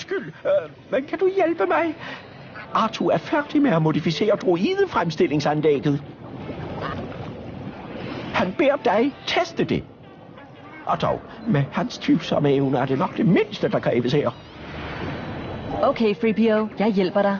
undskyld, øh, men kan du hjælpe mig? Arthur er færdig med at modificere droidefremstillingsanlægget. Han beder dig teste det. Og dog, med hans tvivlsomme evner er det nok det mindste, der kræves her. Okay, Freepio, Jeg hjælper dig.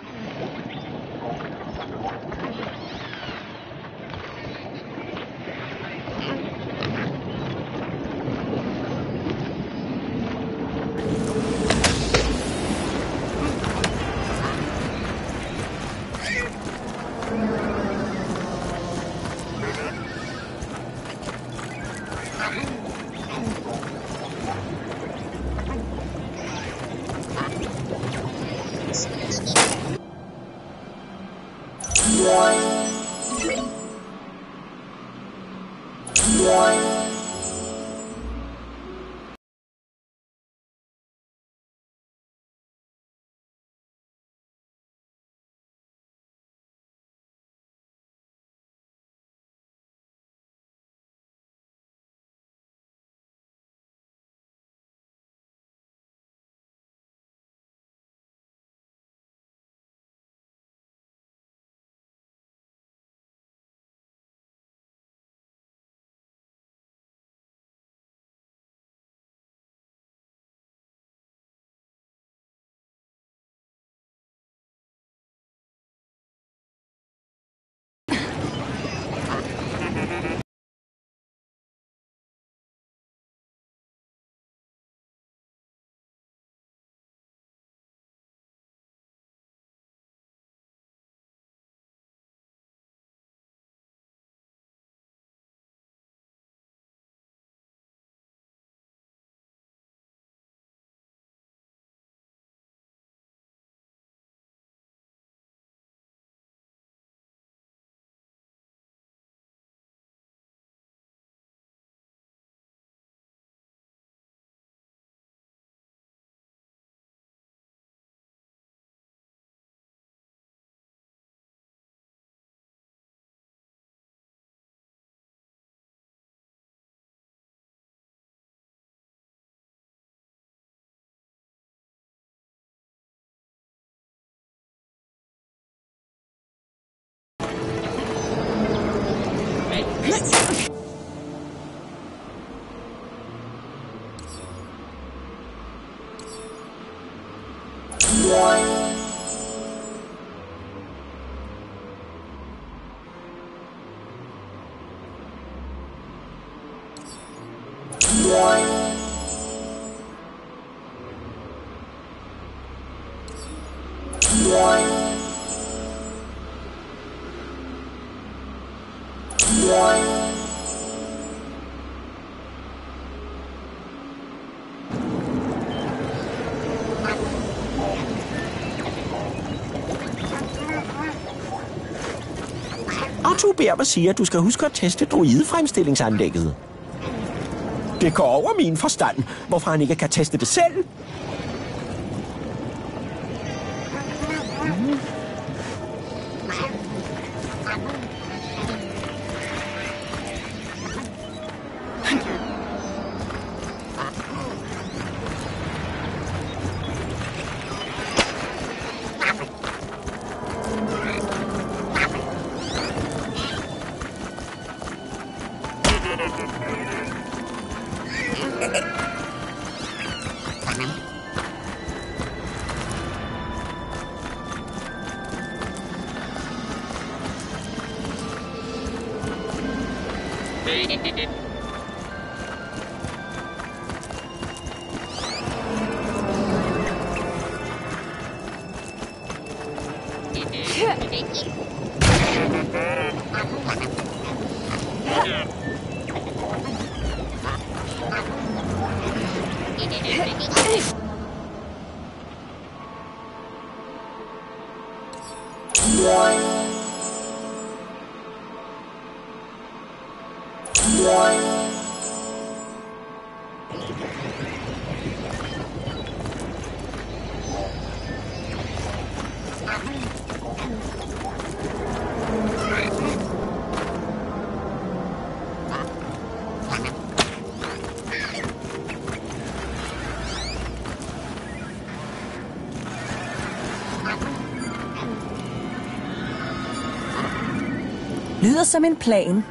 Arthur beder mig sige, at du skal huske at teste druidefremstillingsanlægget. Det går over min forstand, hvorfor han ikke kan teste det selv. Lyder som en plan.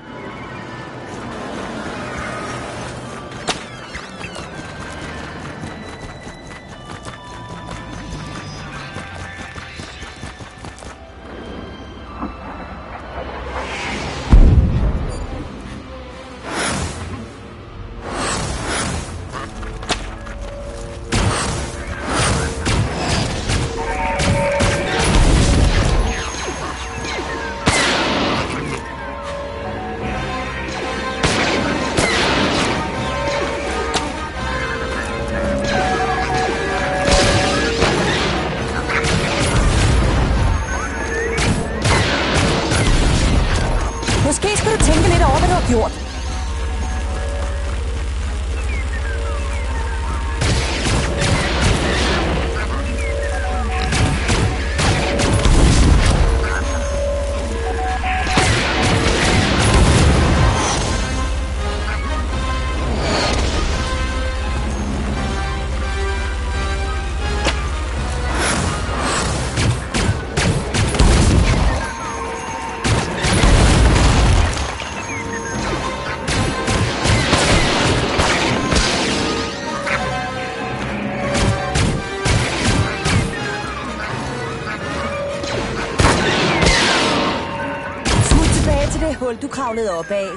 Kravlede opad.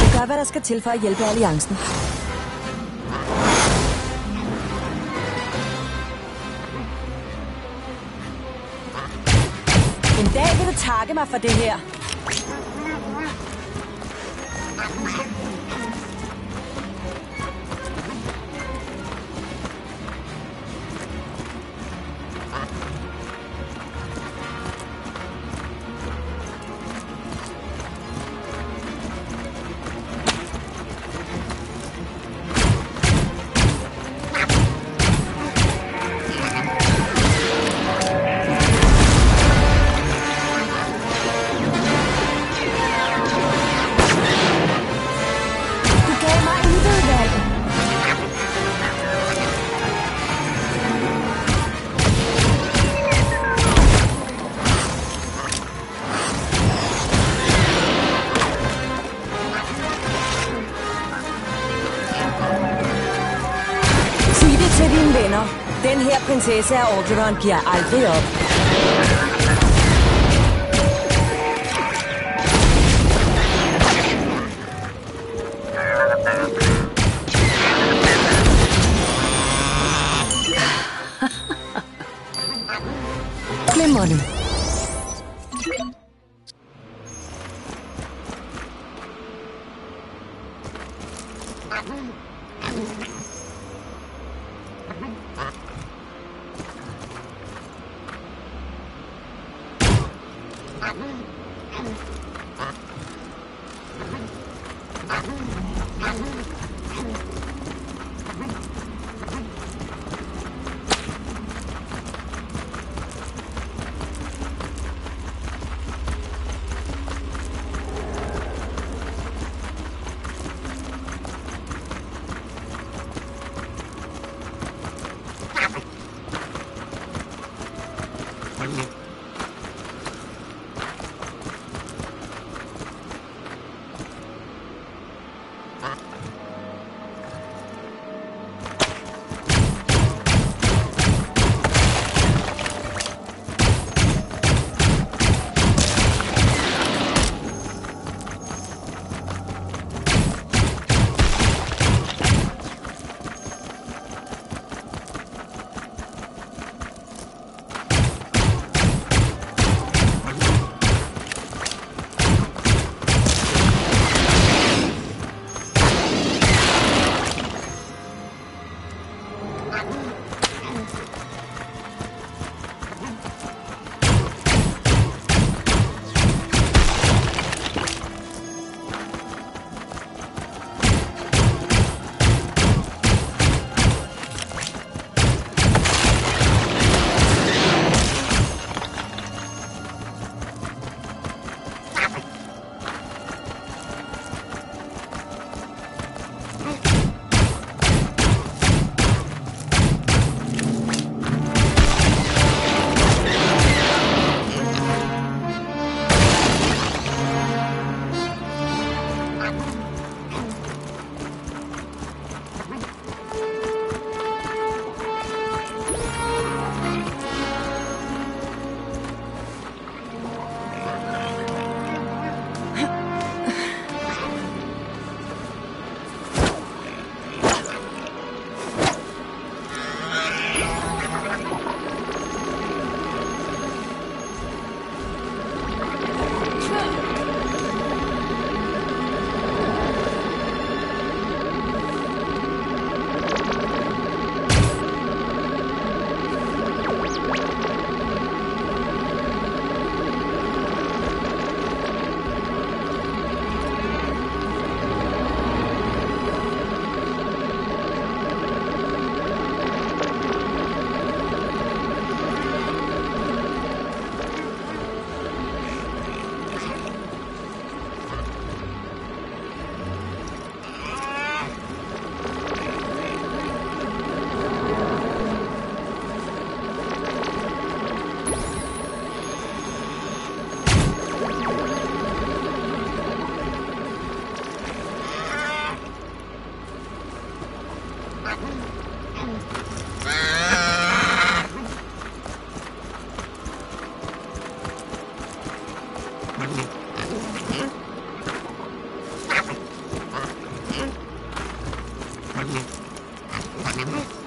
Du gør, hvad der skal til for at hjælpe alliancen. En dag vil du takke mig for det her. Kimse ise Olduran Pia Alveo ダメダ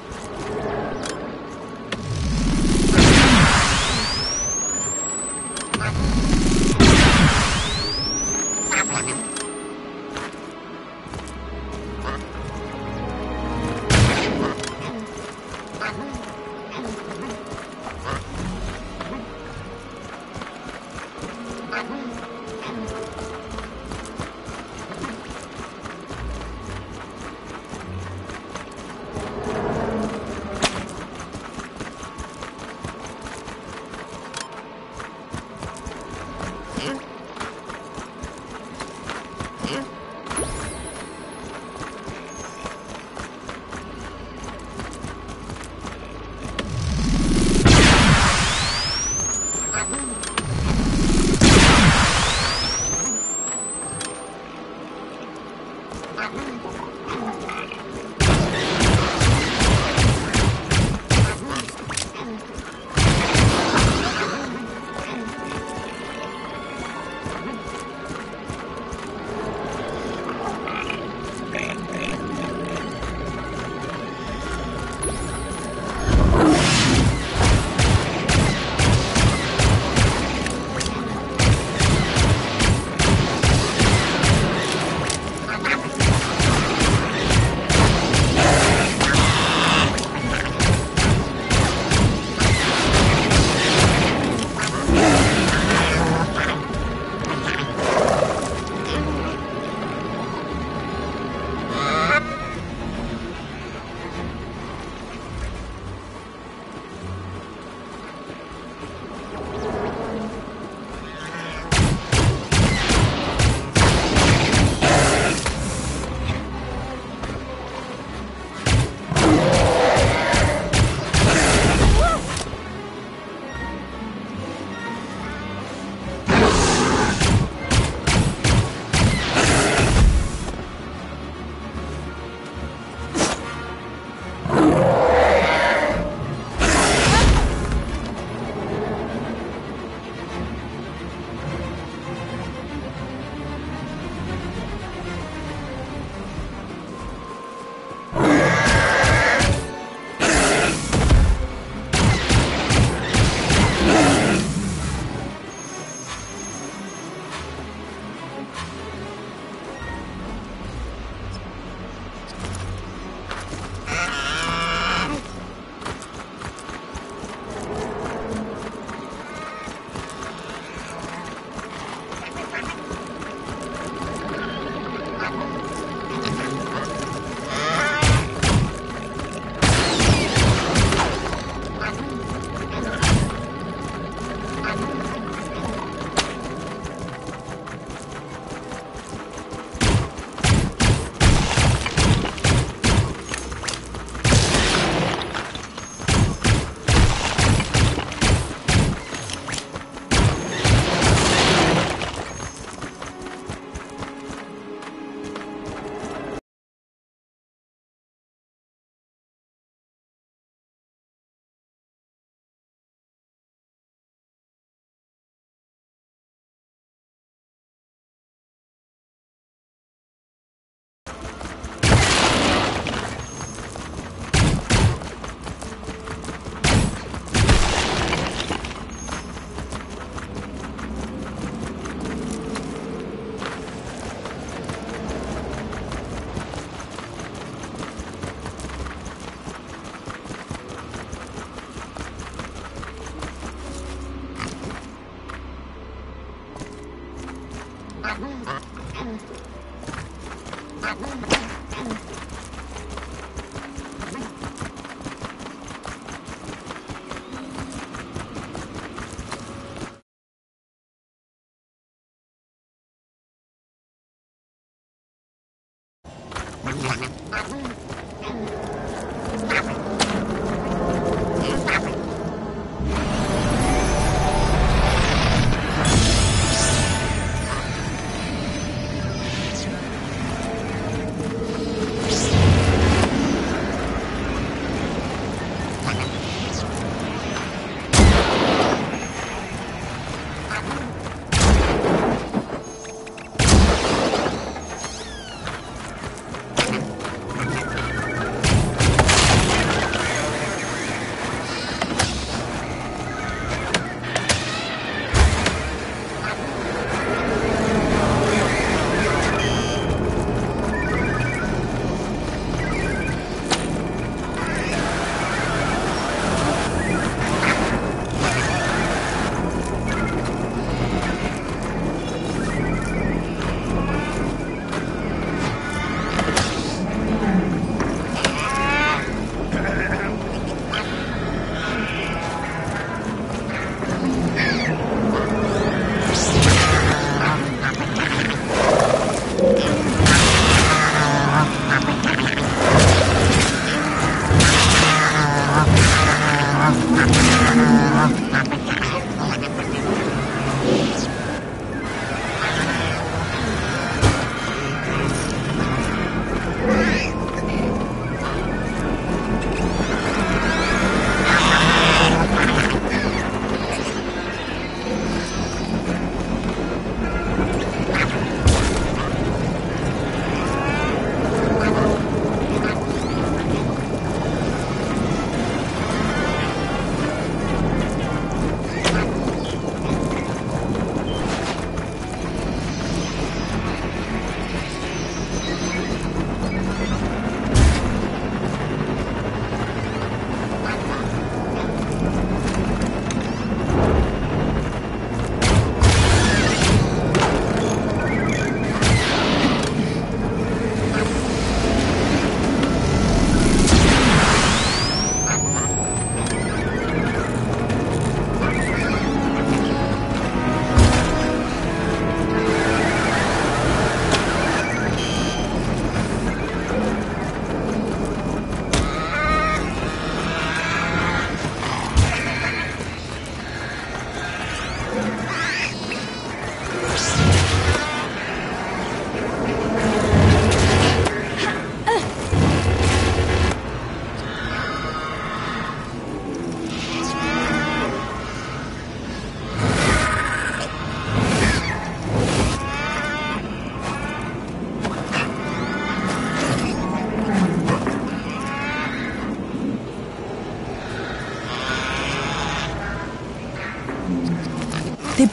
Gracias.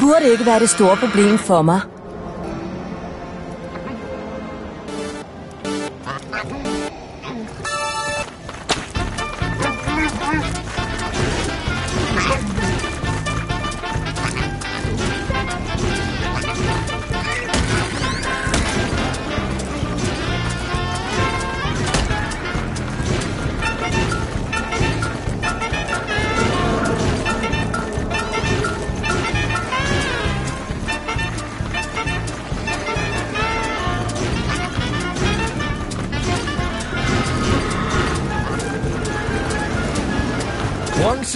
Burde ikke være det store problem for mig.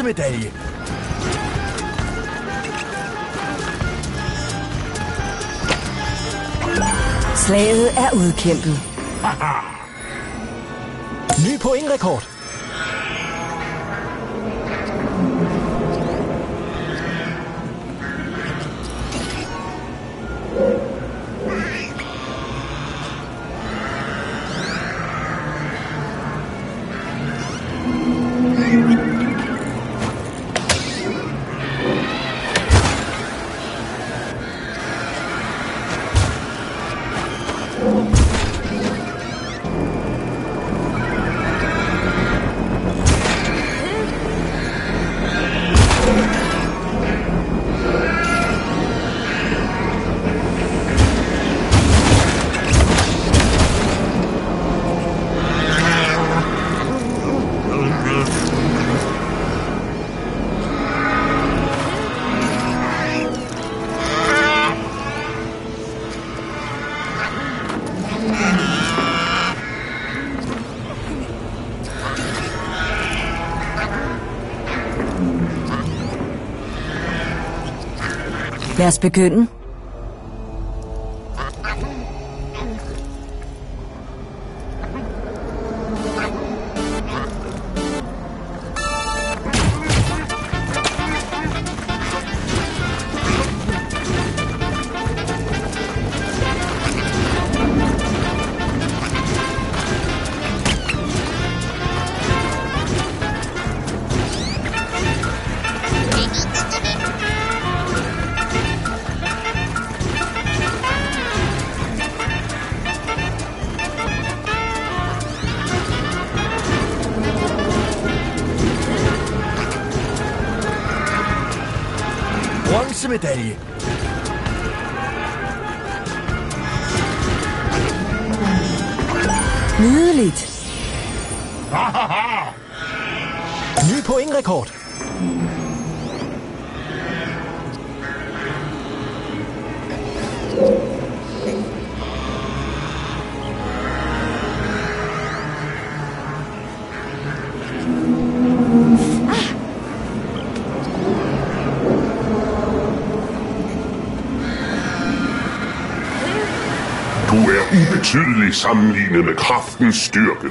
Bronzemedalje. Slaget er udkæmpet. das Verkehrsbeköden? Natuurlijk sammenlignende kraften styrke.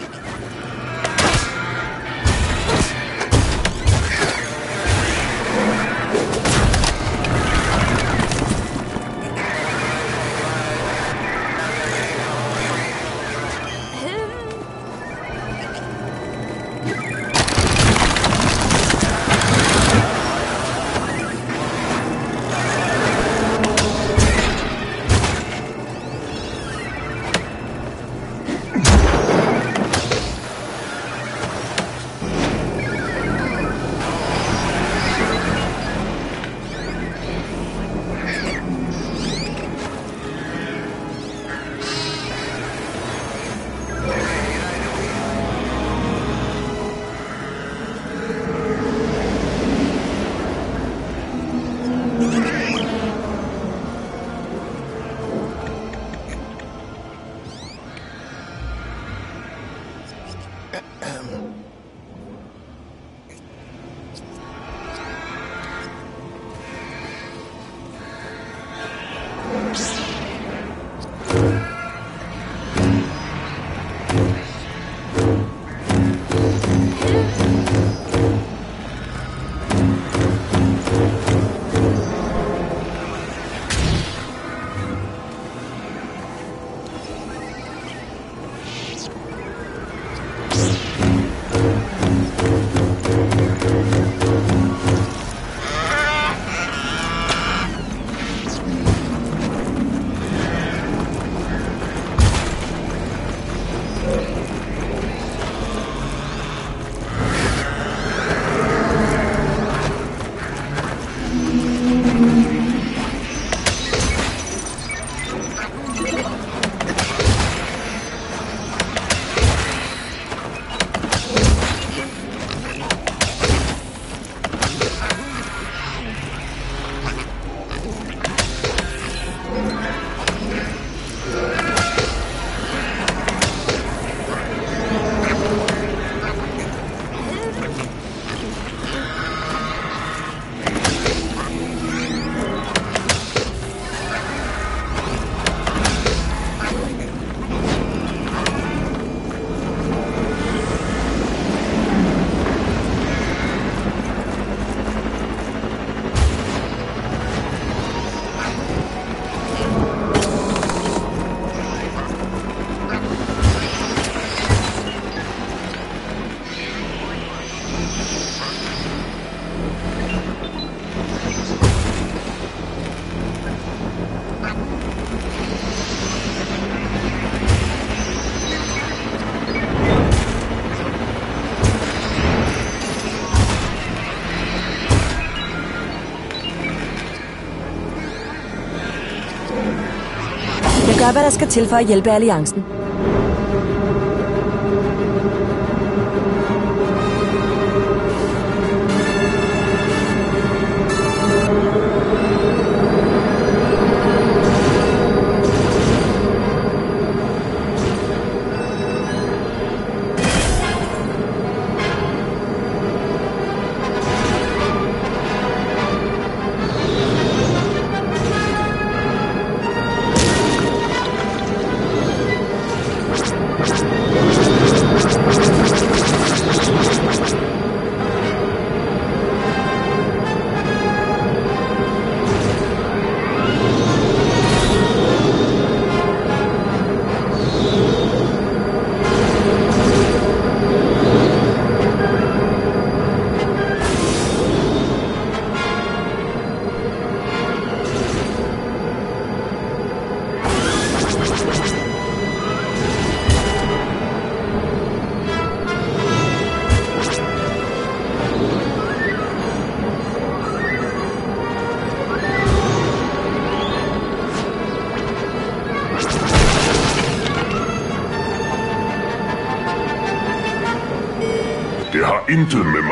Gør, hvad der skal til for at hjælpe alliancen. Det har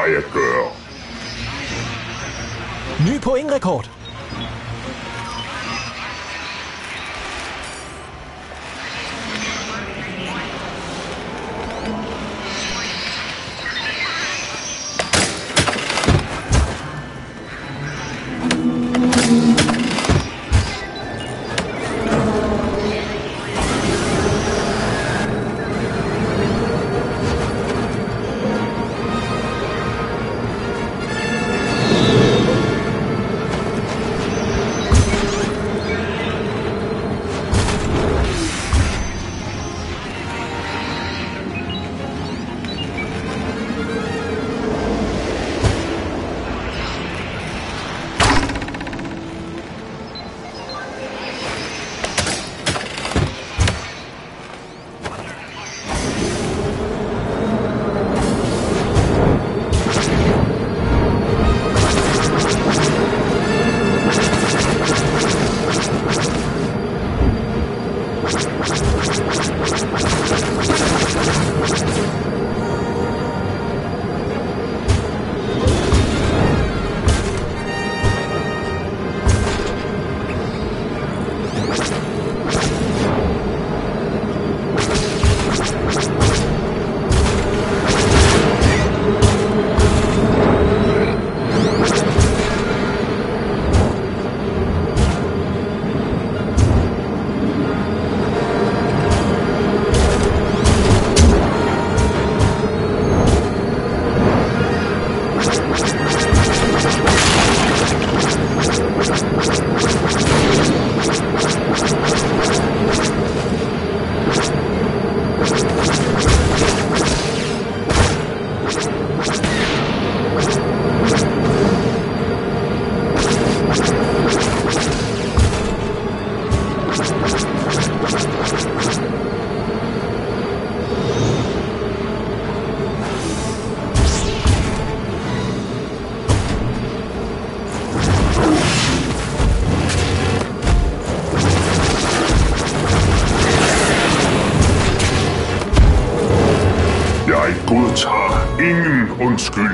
unscrew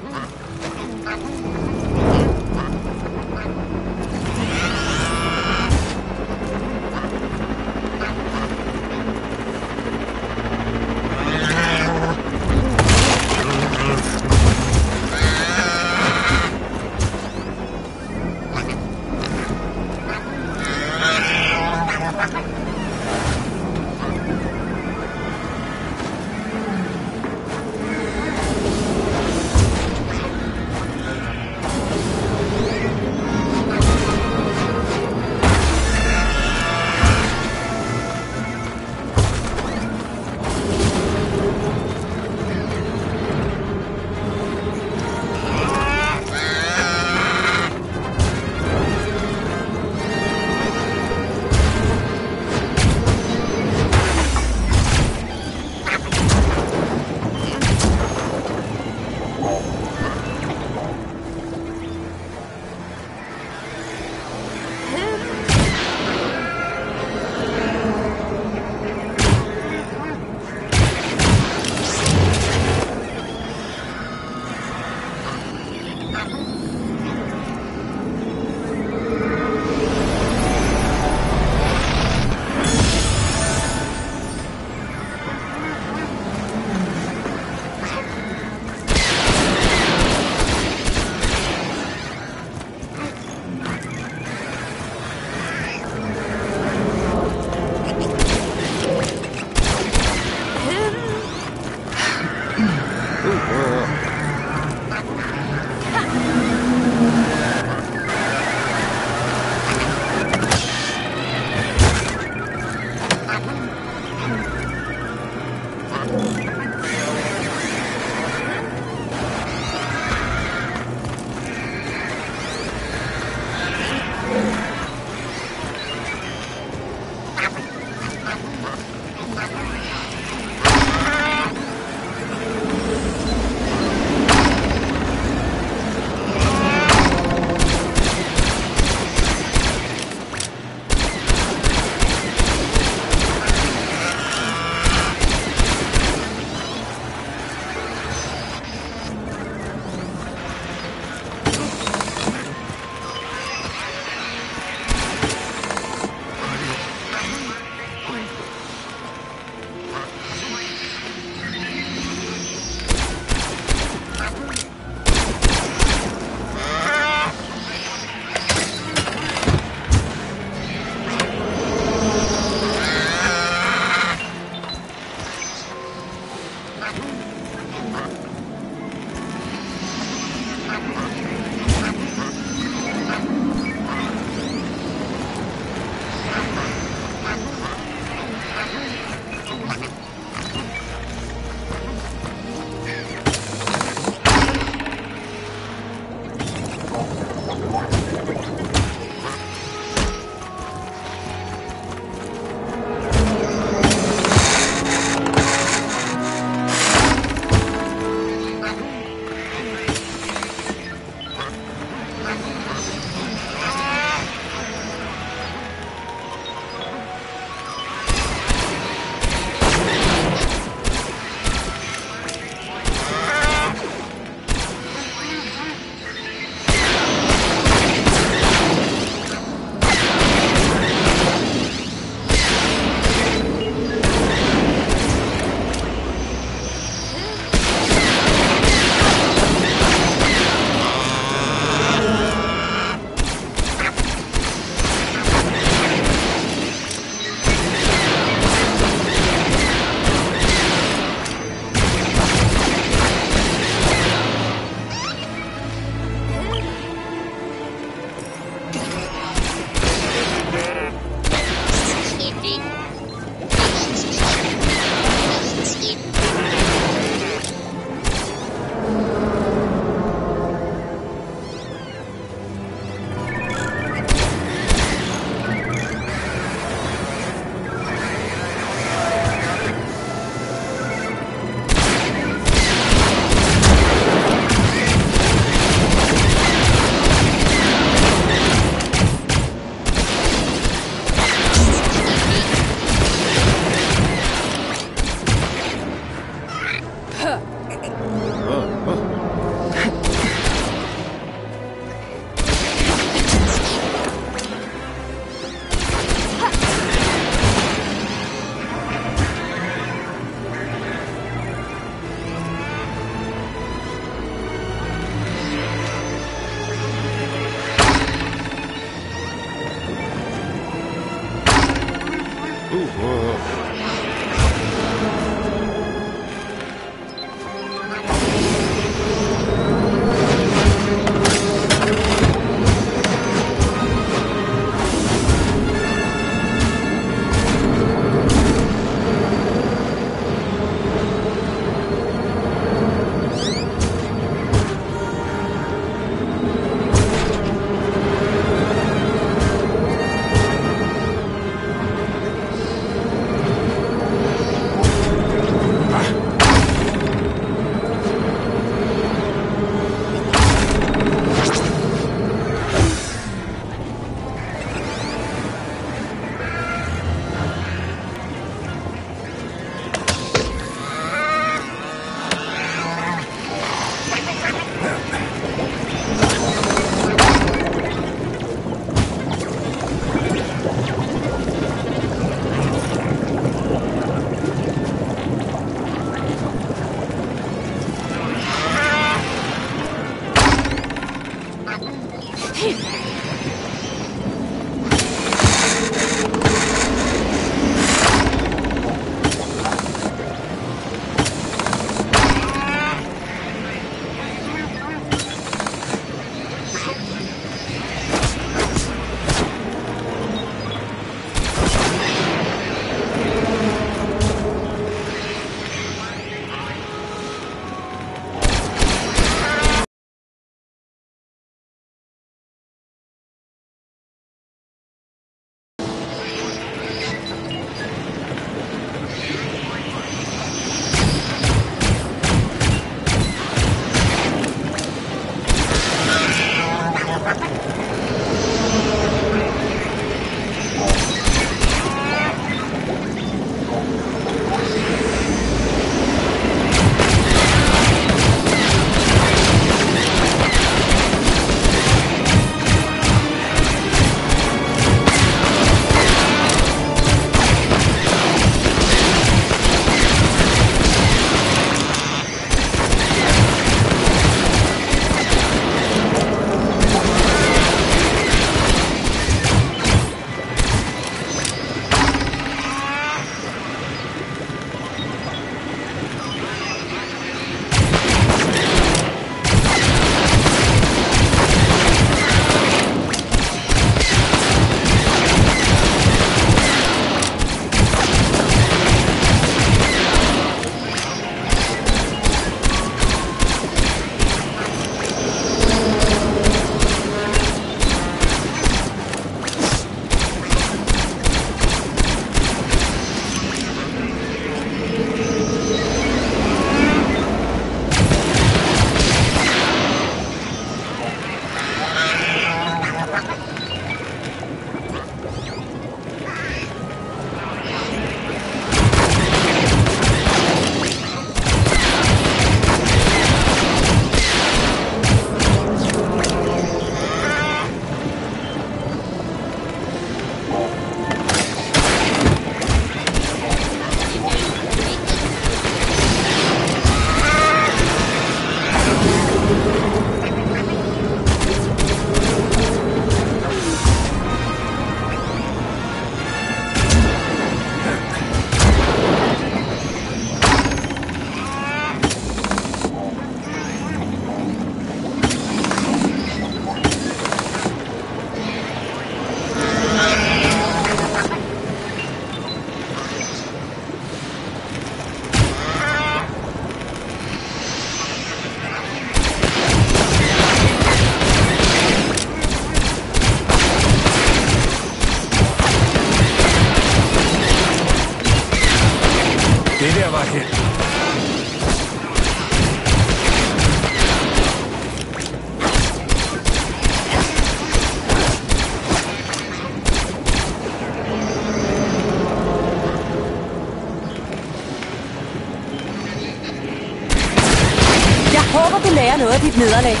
nữa này.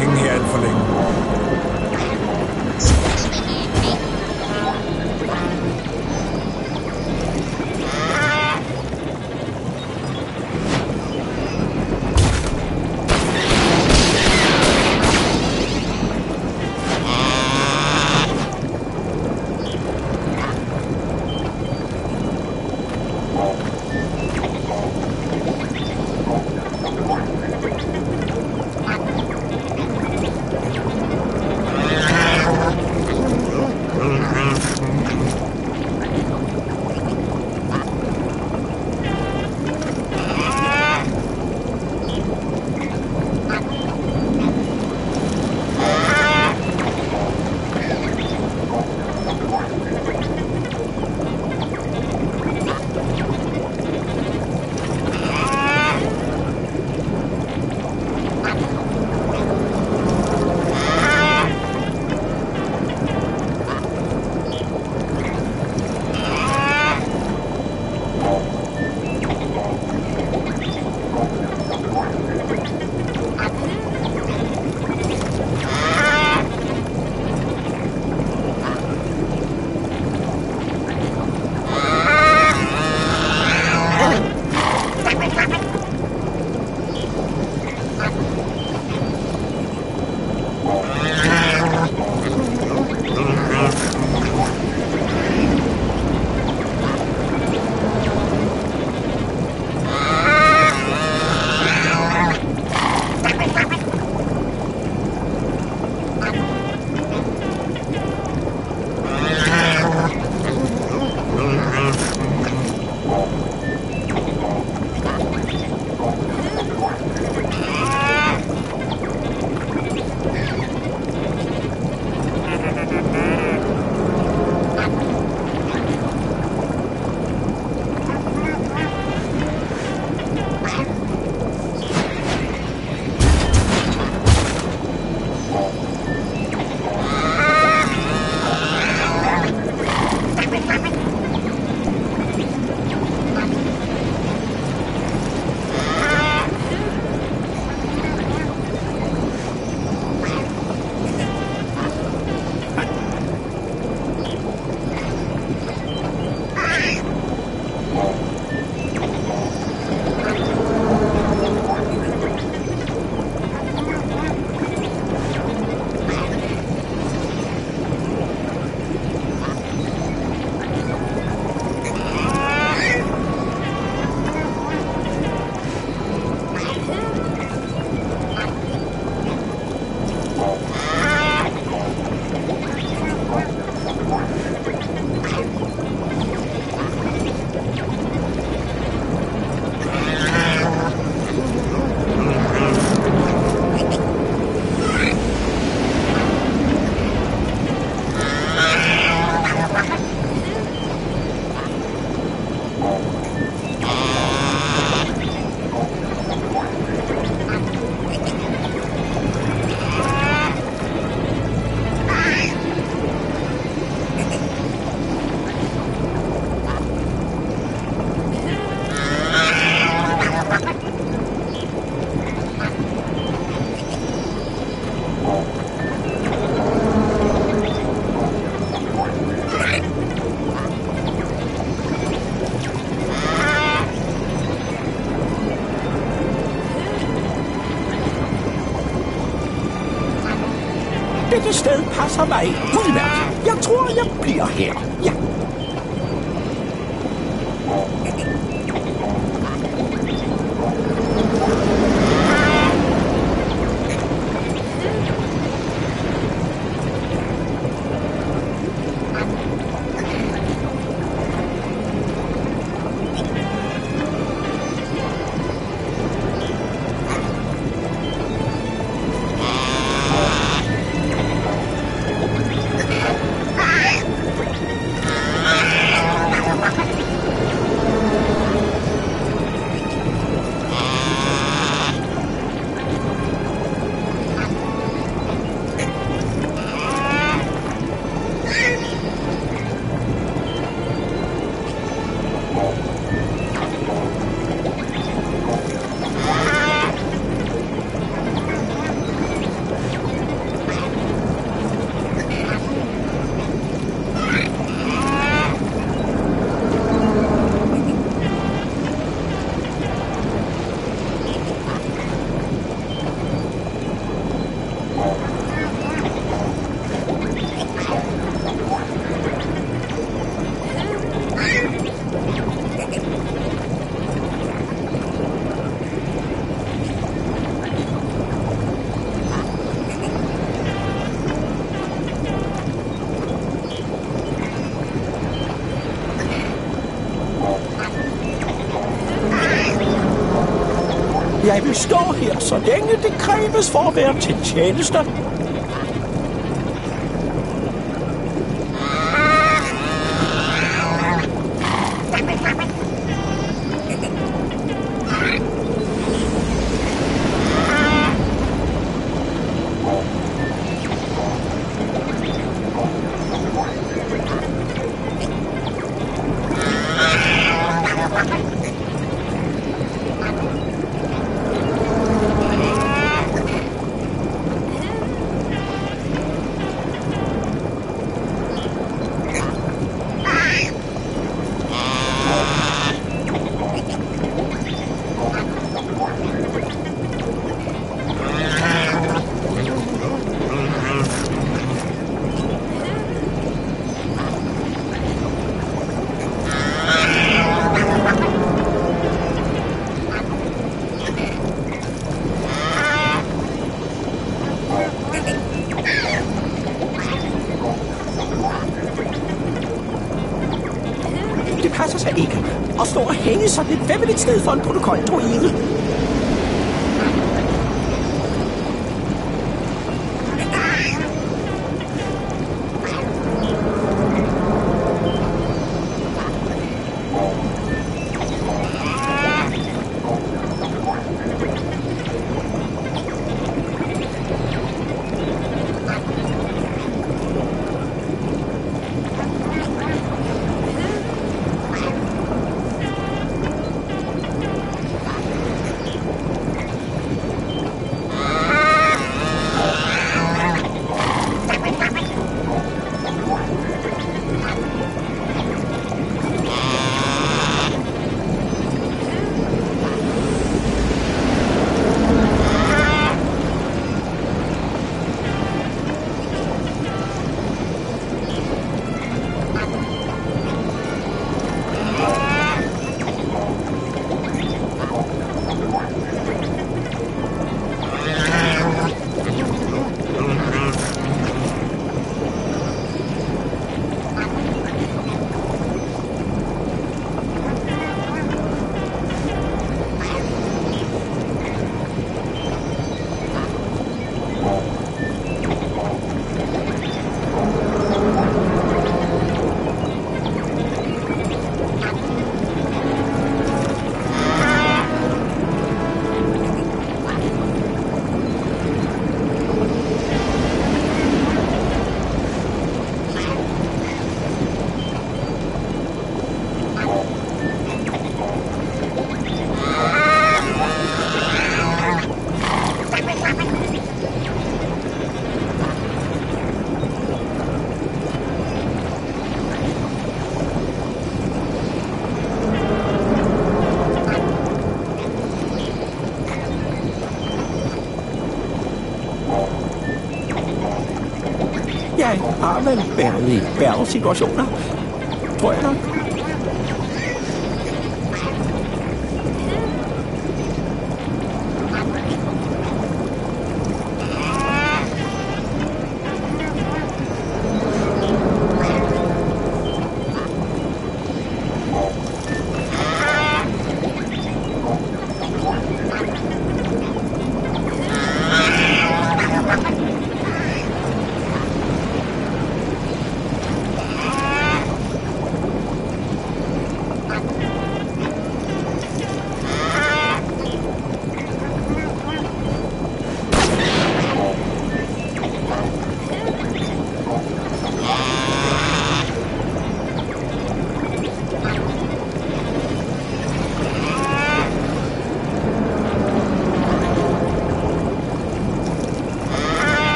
being here. Af mig udmærket. Jeg tror, jeg bliver her. Ja. Stå her, så længe det kræves for at være til tjeneste. Det passer sig ikke at stå og hænge sådan et vemmeligt sted for en protokoldruide. này, à, áo này bẻo gì, bẻo xịt có súng đó. Thôi đó,